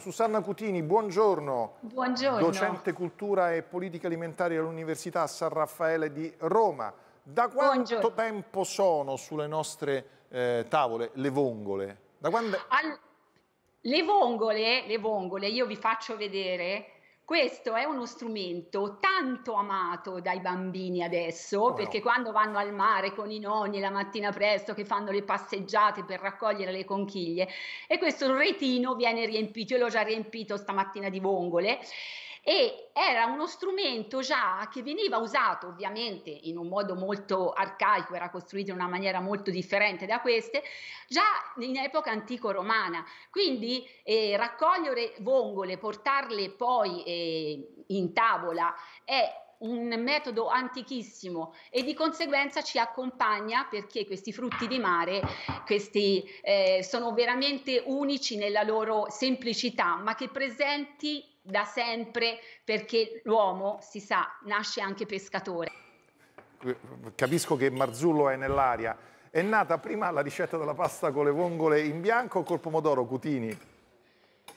Susanna Cutini, buongiorno. Buongiorno. Docente cultura e politica alimentari all'Università San Raffaele di Roma. Da quanto buongiorno. tempo sono sulle nostre eh, tavole le vongole? Quando... All... Le vongole, le vongole, io vi faccio vedere questo è uno strumento tanto amato dai bambini adesso, oh perché quando vanno al mare con i nonni la mattina presto che fanno le passeggiate per raccogliere le conchiglie e questo retino viene riempito, io l'ho già riempito stamattina di vongole e era uno strumento già che veniva usato ovviamente in un modo molto arcaico, era costruito in una maniera molto differente da queste, già in epoca antico-romana. Quindi eh, raccogliere vongole, portarle poi eh, in tavola è un metodo antichissimo e di conseguenza ci accompagna perché questi frutti di mare questi, eh, sono veramente unici nella loro semplicità, ma che presenti da sempre perché l'uomo, si sa, nasce anche pescatore. Capisco che Marzullo è nell'aria. È nata prima la ricetta della pasta con le vongole in bianco o col pomodoro, Cutini?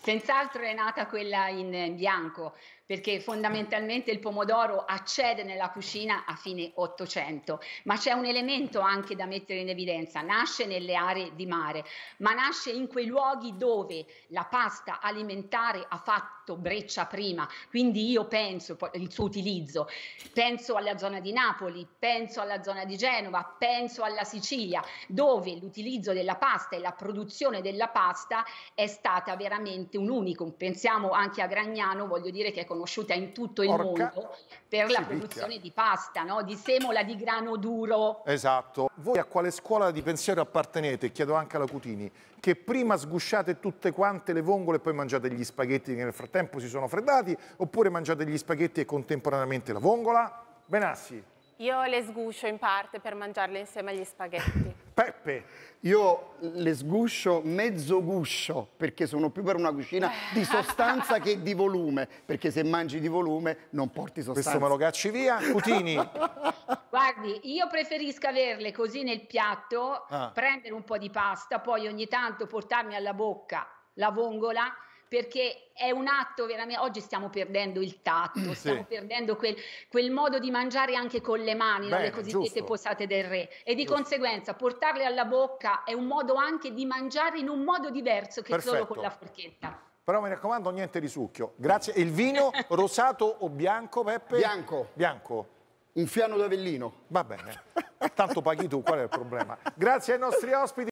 Senz'altro è nata quella in bianco, perché fondamentalmente il pomodoro accede nella cucina a fine 800, ma c'è un elemento anche da mettere in evidenza, nasce nelle aree di mare, ma nasce in quei luoghi dove la pasta alimentare ha fatto breccia prima, quindi io penso il suo utilizzo, penso alla zona di Napoli, penso alla zona di Genova, penso alla Sicilia, dove l'utilizzo della pasta e la produzione della pasta è stata veramente veramente un unicum. Pensiamo anche a Gragnano, voglio dire che è conosciuta in tutto il Orca. mondo per la produzione di pasta, no? di semola di grano duro. Esatto. Voi a quale scuola di pensiero appartenete? Chiedo anche alla Cutini. Che prima sgusciate tutte quante le vongole e poi mangiate gli spaghetti che nel frattempo si sono freddati oppure mangiate gli spaghetti e contemporaneamente la vongola? Benassi. Io le sguscio in parte per mangiarle insieme agli spaghetti. Peppe. Io le sguscio mezzo guscio perché sono più per una cucina di sostanza che di volume, perché se mangi di volume non porti sostanza. Questo me lo cacci via. Cutini. Guardi, io preferisco averle così nel piatto, ah. prendere un po' di pasta, poi ogni tanto portarmi alla bocca la vongola perché è un atto veramente, oggi stiamo perdendo il tatto, mm, stiamo sì. perdendo quel, quel, modo di mangiare anche con le mani, Bene, no? le cosiddette giusto. posate del re e di giusto. conseguenza portarle alla bocca è un modo anche di mangiare in un modo diverso che Perfetto. solo con la forchetta. Però mi raccomando niente di succhio. Grazie. Il vino rosato o bianco, Peppe? Bianco. Bianco. Un fiano d'Avellino. Va bene. Tanto paghi tu, qual è il problema? Grazie ai nostri ospiti.